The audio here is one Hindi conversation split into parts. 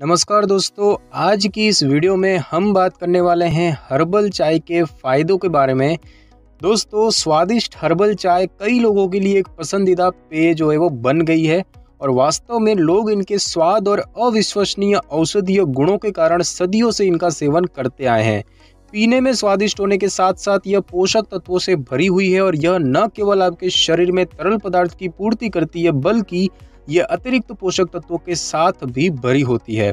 नमस्कार दोस्तों, आज की इस वीडियो में हम बात करने वाले हैं हर्बल चाय के फ़ायदों के बारे में। दोस्तों, स्वादिष्ट हर्बल चाय कई लोगों के लिए एक पसंदीदा पेय जो है वो बन गई है और वास्तव में लोग इनके स्वाद और अविश्वसनीय औषधीय गुणों के कारण सदियों से इनका सेवन करते आए हैं। पीने में स्वादिष्ट होने के साथ साथ यह पोषक तत्वों से भरी हुई है और यह न केवल आपके शरीर में तरल पदार्थ की पूर्ति करती है, बल्कि ये अतिरिक्त पोषक तत्वों के साथ भी भरी होती है।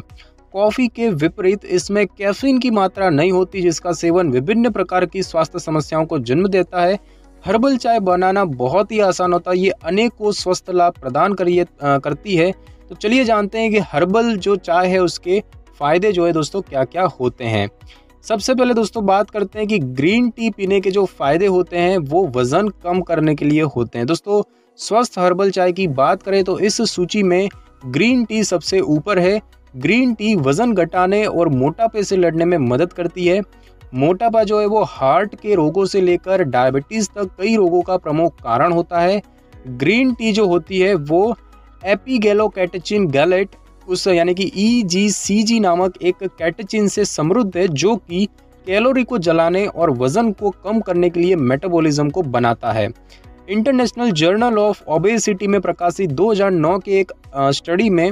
कॉफ़ी के विपरीत इसमें कैफीन की मात्रा नहीं होती, जिसका सेवन विभिन्न प्रकार की स्वास्थ्य समस्याओं को जन्म देता है। हर्बल चाय बनाना बहुत ही आसान होता है, ये अनेकों स्वस्थ लाभ प्रदान करिए करती है। तो चलिए जानते हैं कि हर्बल जो चाय है, उसके फ़ायदे जो है दोस्तों क्या क्या होते हैं? सबसे पहले दोस्तों बात करते हैं कि ग्रीन टी पीने के जो फ़ायदे होते हैं, वो वज़न कम करने के लिए होते हैं। दोस्तों स्वस्थ हर्बल चाय की बात करें तो इस सूची में ग्रीन टी सबसे ऊपर है। ग्रीन टी वज़न घटाने और मोटापे से लड़ने में मदद करती है। मोटापा जो है वो हार्ट के रोगों से लेकर डायबिटीज़ तक कई रोगों का प्रमुख कारण होता है। ग्रीन टी जो होती है वो एपीगेलोकैटेचिन गैलेट, उस यानी कि ई जी सी जी नामक एक कैटेचिन से समृद्ध है जो कि कैलोरी को जलाने और वज़न को कम करने के लिए मेटाबॉलिज्म को बनाता है। इंटरनेशनल जर्नल ऑफ़ ओबेसिटी में प्रकाशित 2009 के एक स्टडी में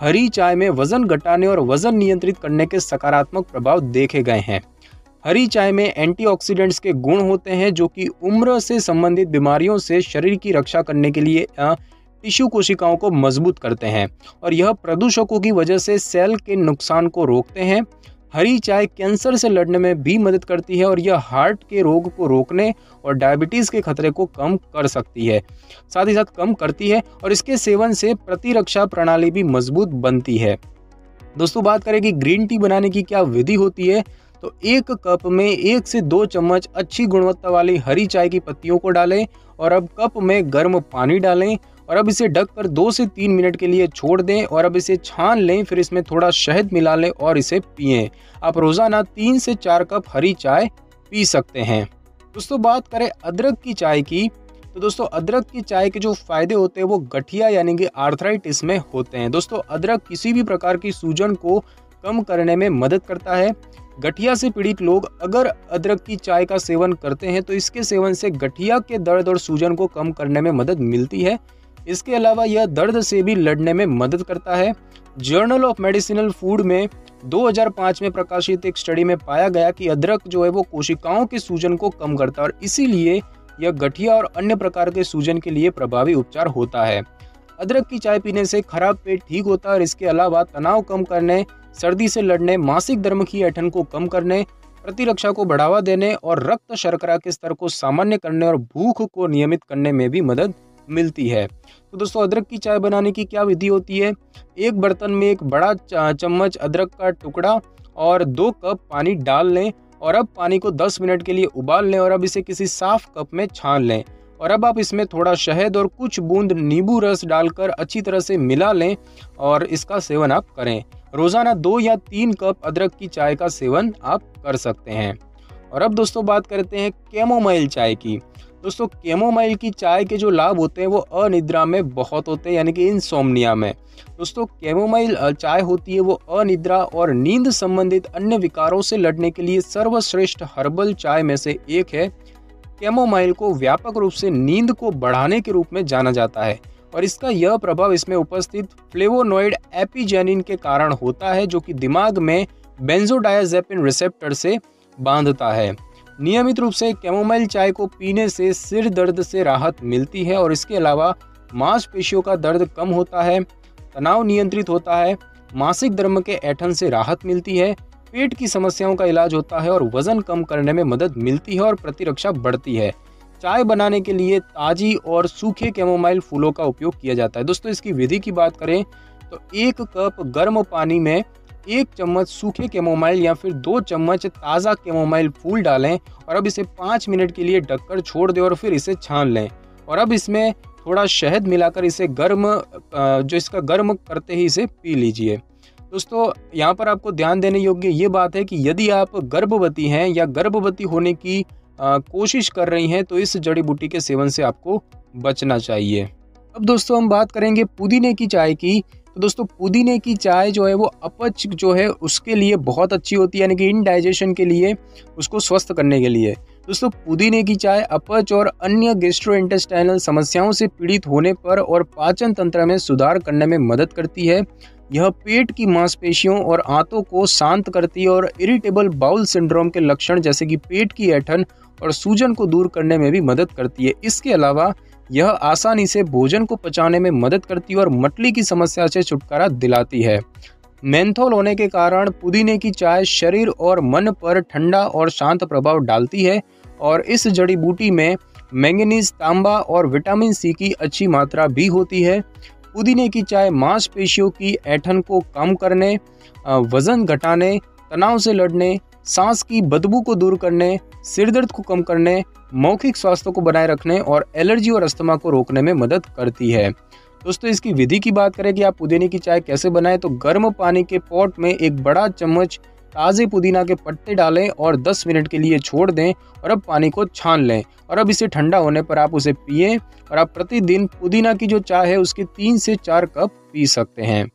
हरी चाय में वज़न घटाने और वज़न नियंत्रित करने के सकारात्मक प्रभाव देखे गए हैं। हरी चाय में एंटीऑक्सीडेंट्स के गुण होते हैं जो कि उम्र से संबंधित बीमारियों से शरीर की रक्षा करने के लिए टिश्यू कोशिकाओं को मज़बूत करते हैं और यह प्रदूषकों की वजह से सेल के नुकसान को रोकते हैं। हरी चाय कैंसर से लड़ने में भी मदद करती है और यह हार्ट के रोग को रोकने और डायबिटीज़ के खतरे को कम कर सकती है। साथ ही साथ कम करती है और इसके सेवन से प्रतिरक्षा प्रणाली भी मज़बूत बनती है। दोस्तों, बात करें कि ग्रीन टी बनाने की क्या विधि होती है? तो एक कप में एक से दो चम्मच अच्छी गुणवत्ता वाली हरी चाय की पत्तियों को डालें और अब कप में गर्म पानी डालें और अब इसे ढक कर दो से तीन मिनट के लिए छोड़ दें और अब इसे छान लें, फिर इसमें थोड़ा शहद मिला लें और इसे पिए। आप रोज़ाना तीन से चार कप हरी चाय पी सकते हैं। दोस्तों, बात करें अदरक की चाय की तो दोस्तों, अदरक की चाय के जो फ़ायदे होते हैं, वो गठिया यानी कि आर्थराइटिस में होते हैं। दोस्तों, अदरक किसी भी प्रकार की सूजन को कम करने में मदद करता है। गठिया से पीड़ित लोग अगर अदरक की चाय का सेवन करते हैं तो इसके सेवन से गठिया के दर्द और सूजन को कम करने में मदद मिलती है। इसके अलावा यह दर्द से भी लड़ने में मदद करता है। जर्नल ऑफ़ मेडिसिनल फ़ूड में 2005 में प्रकाशित एक स्टडी में पाया गया कि अदरक जो है वो कोशिकाओं के सूजन को कम करता है और इसीलिए यह गठिया और अन्य प्रकार के सूजन के लिए प्रभावी उपचार होता है। अदरक की चाय पीने से खराब पेट ठीक होता है और इसके अलावा तनाव कम करने, सर्दी से लड़ने, मासिक धर्म की ऐठन को कम करने, प्रतिरक्षा को बढ़ावा देने और रक्त शर्करा के स्तर को सामान्य करने और भूख को नियमित करने में भी मदद मिलती है। तो दोस्तों, अदरक की चाय बनाने की क्या विधि होती है? एक बर्तन में एक बड़ा चम्मच अदरक का टुकड़ा और दो कप पानी डाल लें और अब पानी को 10 मिनट के लिए उबाल लें और अब इसे किसी साफ़ कप में छान लें। और अब आप इसमें थोड़ा शहद और कुछ बूंद नींबू रस डालकर अच्छी तरह से मिला लें और इसका सेवन आप करें। रोज़ाना दो या तीन कप अदरक की चाय का सेवन आप कर सकते हैं। और अब दोस्तों, बात करते हैं कैमोमाइल चाय की। दोस्तों केमोमाइल की चाय के जो लाभ होते हैं, वो अनिद्रा में बहुत होते हैं, यानी कि इंसोमनिया में। दोस्तों केमोमाइल चाय होती है, वो अनिद्रा और नींद संबंधित अन्य विकारों से लड़ने के लिए सर्वश्रेष्ठ हर्बल चाय में से एक है। कैमोमाइल को व्यापक रूप से नींद को बढ़ाने के रूप में जाना जाता है और इसका यह प्रभाव इसमें उपस्थित फ्लेवोनोइड एपीजेनिन के कारण होता है, जो कि दिमाग में बेंजोडायाजेपिन रिसेप्टर से बांधता है। नियमित रूप से कैमोमाइल चाय को पीने से सिर दर्द से राहत मिलती है और इसके अलावा मांसपेशियों का दर्द कम होता है, तनाव नियंत्रित होता है, मासिक धर्म के ऐठन से राहत मिलती है, पेट की समस्याओं का इलाज होता है और वज़न कम करने में मदद मिलती है और प्रतिरक्षा बढ़ती है। चाय बनाने के लिए ताजी और सूखे कैमोमाइल फूलों का उपयोग किया जाता है। दोस्तों, इसकी विधि की बात करें तो एक कप गर्म पानी में एक चम्मच सूखे कैमोमाइल या फिर दो चम्मच ताज़ा कैमोमाइल फूल डालें और अब इसे पाँच मिनट के लिए ढककर छोड़ दें और फिर इसे छान लें। और अब इसमें थोड़ा शहद मिलाकर इसे गर्म जो इसका गर्म करते ही इसे पी लीजिए। दोस्तों, यहाँ पर आपको ध्यान देने योग्य ये बात है कि यदि आप गर्भवती हैं या गर्भवती होने की कोशिश कर रही हैं तो इस जड़ी बूटी के सेवन से आपको बचना चाहिए। अब दोस्तों, हम बात करेंगे पुदीने की चाय की। तो दोस्तों, पुदीने की चाय जो है, वो अपच जो है, उसके लिए बहुत अच्छी होती है, यानी कि इनडाइजेशन के लिए, उसको स्वस्थ करने के लिए। दोस्तों, पुदीने की चाय अपच और अन्य गेस्ट्रो समस्याओं से पीड़ित होने पर और पाचन तंत्र में सुधार करने में मदद करती है। यह पेट की मांसपेशियों और आंतों को शांत करती है और इरिटेबल बाउल सिंड्रोम के लक्षण जैसे कि पेट की ऐठन और सूजन को दूर करने में भी मदद करती है। इसके अलावा यह आसानी से भोजन को पचाने में मदद करती है और मटली की समस्या से छुटकारा दिलाती है। मेंथोल होने के कारण पुदीने की चाय शरीर और मन पर ठंडा और शांत प्रभाव डालती है और इस जड़ी बूटी में मैंगनीज, तांबा और विटामिन सी की अच्छी मात्रा भी होती है। पुदीने की चाय मांसपेशियों की ऐठन को कम करने वज़न घटाने, तनाव से लड़ने सांस की बदबू को दूर करने सिर दर्द को कम करने, मौखिक स्वास्थ्य को बनाए रखने और एलर्जी और अस्थमा को रोकने में मदद करती है। दोस्तों, इसकी विधि की बात करें कि आप पुदीने की चाय कैसे बनाएँ तो गर्म पानी के पॉट में एक बड़ा चम्मच ताज़े पुदीना के पत्ते डालें और 10 मिनट के लिए छोड़ दें और अब पानी को छान लें। और अब इसे ठंडा होने पर आप उसे पिए और आप प्रतिदिन पुदीना की जो चाय है, उसके तीन से चार कप पी सकते हैं।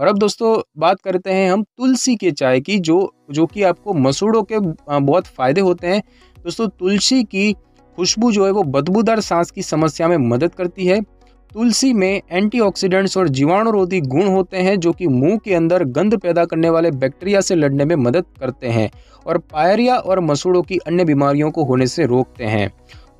और अब दोस्तों, बात करते हैं हम तुलसी के चाय की, जो जो कि आपको मसूड़ों के बहुत फ़ायदे होते हैं। दोस्तों, तुलसी की खुशबू जो है वो बदबूदार सांस की समस्या में मदद करती है। तुलसी में एंटीऑक्सीडेंट्स और जीवाणुरोधी गुण होते हैं, जो कि मुँह के अंदर गंध पैदा करने वाले बैक्टीरिया से लड़ने में मदद करते हैं और पायरिया और मसूड़ों की अन्य बीमारियों को होने से रोकते हैं।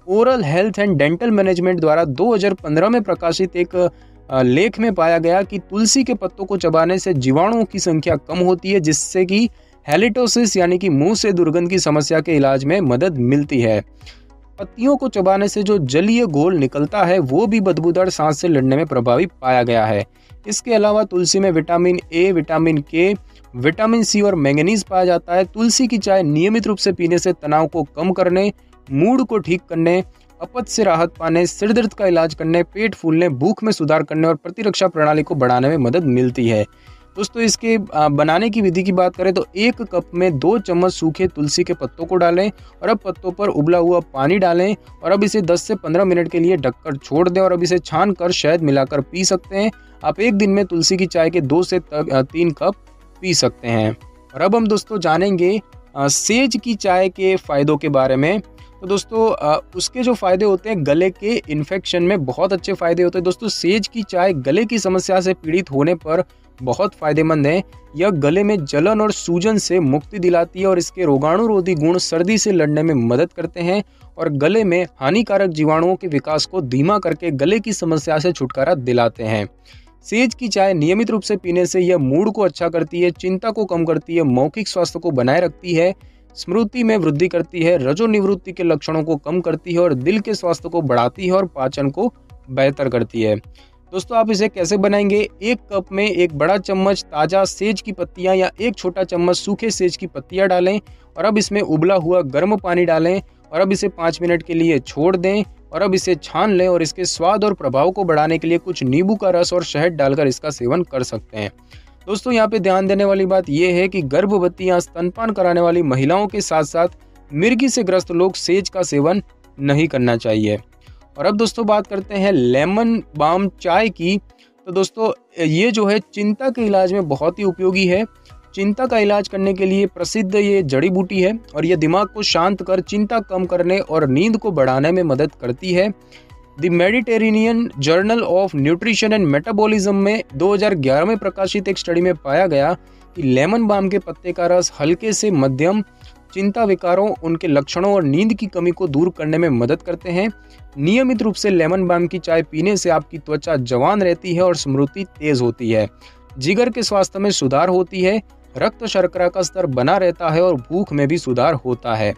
Oral health and dental management द्वारा 2015 में प्रकाशित एक लेख में पाया गया कि तुलसी के पत्तों को चबाने से जीवाणुओं की संख्या कम होती है, जिससे कि हेलिटोसिस यानी कि मुँह से दुर्गंध की समस्या के इलाज में मदद मिलती है। पत्तियों को चबाने से जो जलीय घोल निकलता है, वो भी बदबूदार सांस से लड़ने में प्रभावी पाया गया है। इसके अलावा तुलसी में vitamin A, vitamin K, vitamin C और मैंगनीज पाया जाता है। तुलसी की चाय नियमित रूप से पीने से तनाव को कम करने, मूड को ठीक करने अपच से राहत पाने सिर दर्द का इलाज करने, पेट फूलने, भूख में सुधार करने और प्रतिरक्षा प्रणाली को बढ़ाने में मदद मिलती है। दोस्तों, इसके बनाने की विधि की बात करें तो एक कप में दो चम्मच सूखे तुलसी के पत्तों को डालें और अब पत्तों पर उबला हुआ पानी डालें और अब इसे 10 से 15 मिनट के लिए ढककर छोड़ दें और अब इसे छान कर शहद मिलाकर पी सकते हैं। आप एक दिन में तुलसी की चाय के दो से तीन कप पी सकते हैं। और अब हम दोस्तों जानेंगे सेज की चाय के फायदों के बारे में। तो दोस्तों उसके जो फ़ायदे होते हैं गले के इन्फेक्शन में, बहुत अच्छे फ़ायदे होते हैं। दोस्तों, सेज की चाय गले की समस्या से पीड़ित होने पर बहुत फ़ायदेमंद है। यह गले में जलन और सूजन से मुक्ति दिलाती है और इसके रोगाणुरोधी गुण सर्दी से लड़ने में मदद करते हैं और गले में हानिकारक जीवाणुओं के विकास को धीमा करके गले की समस्या से छुटकारा दिलाते हैं। सेज की चाय नियमित रूप से पीने से यह मूड को अच्छा करती है, चिंता को कम करती है, मौखिक स्वास्थ्य को बनाए रखती है। स्मृति में वृद्धि करती है रजो निवृत्ति के लक्षणों को कम करती है और दिल के स्वास्थ्य को बढ़ाती है और पाचन को बेहतर करती है। दोस्तों, आप इसे कैसे बनाएँगे? एक कप में एक बड़ा चम्मच ताज़ा सेज की पत्तियाँ या एक छोटा चम्मच सूखे सेज की पत्तियाँ डालें और अब इसमें उबला हुआ गर्म पानी डालें और अब इसे पाँच मिनट के लिए छोड़ दें और अब इसे छान लें और इसके स्वाद और प्रभाव को बढ़ाने के लिए कुछ नींबू का रस और शहद डालकर इसका सेवन कर सकते हैं। दोस्तों, यहाँ पे ध्यान देने वाली बात यह है कि गर्भवती या स्तनपान कराने वाली महिलाओं के साथ साथ मिर्गी से ग्रस्त लोग सेज का सेवन नहीं करना चाहिए। और अब दोस्तों बात करते हैं लेमन बाम चाय की। तो दोस्तों, ये जो है चिंता के इलाज में बहुत ही उपयोगी है। चिंता का इलाज करने के लिए प्रसिद्ध ये जड़ी बूटी है और ये दिमाग को शांत कर, चिंता कम करने और नींद को बढ़ाने में मदद करती है। The Mediterranean journal of nutrition and metabolism में 2011 में प्रकाशित एक स्टडी में पाया गया कि लेमन बाम के पत्ते का रस हल्के से मध्यम, चिंता विकारों, उनके लक्षणों और नींद की कमी को दूर करने में मदद करते हैं। नियमित रूप से लेमन बाम की चाय पीने से आपकी त्वचा जवान रहती है और स्मृति तेज होती है। जिगर के स्वास्थ्य में सुधार होती है, रक्त शर्करा का स्तर बना रहता है और भूख में भी सुधार होता है।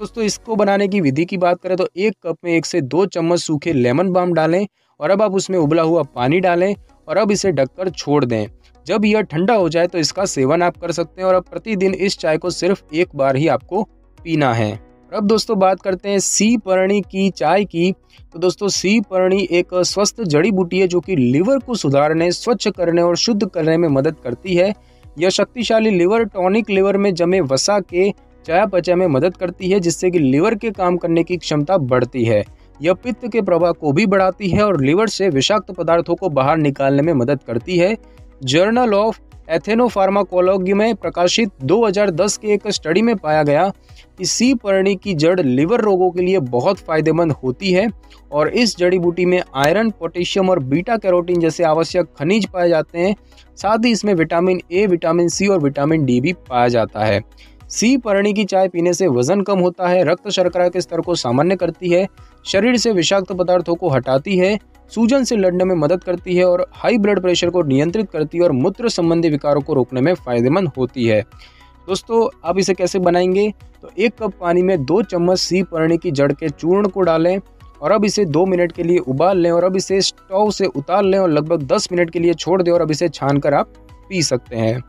दोस्तों, इसको बनाने की विधि की बात करें तो एक कप में एक से दो चम्मच सूखे लेमन बाम डालें और अब आप उसमें उबला हुआ पानी डालें और अब इसे ढककर छोड़ दें। जब यह ठंडा हो जाए तो इसका सेवन आप कर सकते हैं और अब प्रतिदिन इस चाय को सिर्फ़ एक बार ही आपको पीना है। अब दोस्तों, बात करते हैं सी परणी की चाय की। तो दोस्तों, सी परणी एक स्वस्थ जड़ी बूटी है जो कि लीवर को सुधारने, स्वच्छ करने और शुद्ध करने में मदद करती है। यह शक्तिशाली लिवर, टॉनिक लीवर में जमे वसा के चयापचय में मदद करती है, जिससे कि लीवर के काम करने की क्षमता बढ़ती है। यह पित्त के प्रवाह को भी बढ़ाती है और लीवर से विषाक्त पदार्थों को बाहर निकालने में मदद करती है। जर्नल ऑफ़ एथेनोफार्माकोलॉजी में प्रकाशित 2010 के एक स्टडी में पाया गया कि सी पर्णी की जड़ लिवर रोगों के लिए बहुत फ़ायदेमंद होती है और इस जड़ी बूटी में आयरन, पोटेशियम और बीटा कैरोटीन जैसे आवश्यक खनिज पाए जाते हैं। साथ ही इसमें विटामिन ए, विटामिन सी और विटामिन डी भी पाया जाता है। सी परणी की चाय पीने से वज़न कम होता है, रक्त शर्करा के स्तर को सामान्य करती है, शरीर से विषाक्त पदार्थों को हटाती है, सूजन से लड़ने में मदद करती है और हाई ब्लड प्रेशर को नियंत्रित करती है और मूत्र संबंधी विकारों को रोकने में फ़ायदेमंद होती है। दोस्तों, आप इसे कैसे बनाएँगे? तो एक कप पानी में दो चम्मच सी परणी की जड़ के चूर्ण को डालें और अब इसे दो मिनट के लिए उबाल लें और अब इसे स्टोव से उतार लें और लगभग दस मिनट के लिए छोड़ दें और अब इसे छान कर आप पी सकते हैं।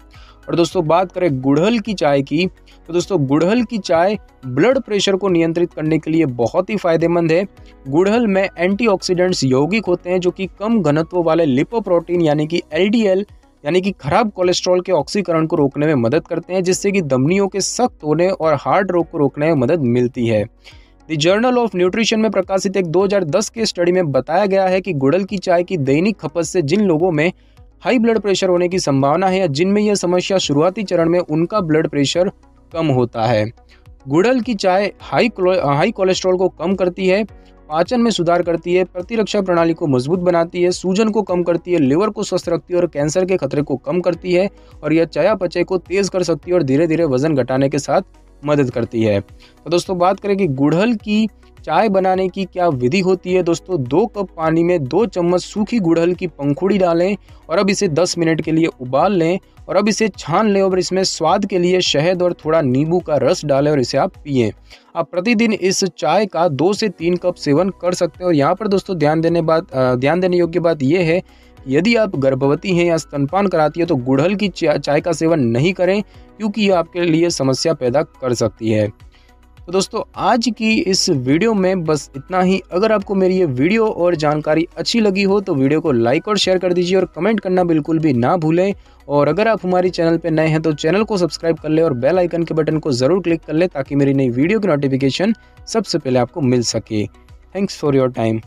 और दोस्तों, बात करें गुड़हल की चाय की तो दोस्तों, गुड़हल की चाय ब्लड प्रेशर को नियंत्रित करने के लिए बहुत ही फ़ायदेमंद है। गुड़हल में एंटीऑक्सीडेंट्स यौगिक होते हैं, जो कि कम घनत्व वाले लिपोप्रोटीन यानी कि एलडीएल यानी कि खराब कोलेस्ट्रॉल के ऑक्सीकरण को रोकने में मदद करते हैं, जिससे कि धमनियों के सख्त होने और हार्ट रोग को रोकने में मदद मिलती है। द जर्नल ऑफ़ न्यूट्रिशन में प्रकाशित एक 2010 के स्टडी में बताया गया है कि गुड़ल की चाय की दैनिक खपत से जिन लोगों में हाई ब्लड प्रेशर होने की संभावना है जिनमें यह समस्या शुरुआती चरण में उनका ब्लड प्रेशर कम होता है। गुड़हल की चाय हाई हाई कोलेस्ट्रॉल को कम करती है, पाचन में सुधार करती है, प्रतिरक्षा प्रणाली को मज़बूत बनाती है, सूजन को कम करती है, लिवर को स्वस्थ रखती है और कैंसर के खतरे को कम करती है और यह चयापचय को तेज कर सकती है और धीरे धीरे वज़न घटाने के साथ मदद करती है। तो दोस्तों, बात करें कि गुड़हल की चाय बनाने की क्या विधि होती है? दोस्तों, दो कप पानी में दो चम्मच सूखी गुड़हल की पंखुड़ी डालें और अब इसे 10 मिनट के लिए उबाल लें और अब इसे छान लें और इसमें स्वाद के लिए शहद और थोड़ा नींबू का रस डालें और इसे आप पिए। आप प्रतिदिन इस चाय का दो से तीन कप सेवन कर सकते हैं और यहाँ पर दोस्तों, ध्यान देने बात ध्यान देने योग्य बात यह है, यदि आप गर्भवती हैं या स्तनपान कराती है तो गुड़हल की चाय का सेवन नहीं करें क्योंकि ये आपके लिए समस्या पैदा कर सकती है। तो दोस्तों, आज की इस वीडियो में बस इतना ही। अगर आपको मेरी ये वीडियो और जानकारी अच्छी लगी हो तो वीडियो को लाइक और शेयर कर दीजिए और कमेंट करना बिल्कुल भी ना भूलें। और अगर आप हमारे चैनल पर नए हैं तो चैनल को सब्सक्राइब कर ले और बेल आइकन के बटन को ज़रूर क्लिक कर ले, ताकि मेरी नई वीडियो की नोटिफिकेशन सबसे पहले आपको मिल सके। Thanks for your time.